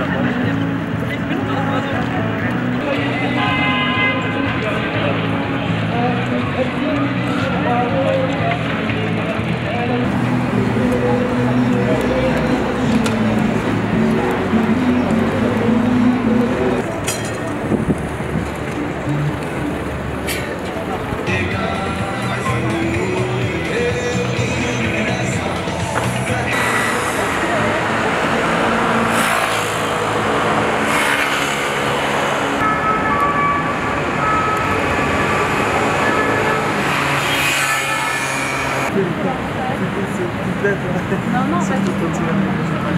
Gracias. Non, non, pas du tout.